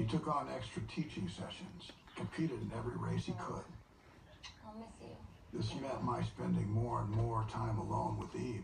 He took on extra teaching sessions, competed in every race he could. I'll miss you. This meant my spending more and more time alone with Eve.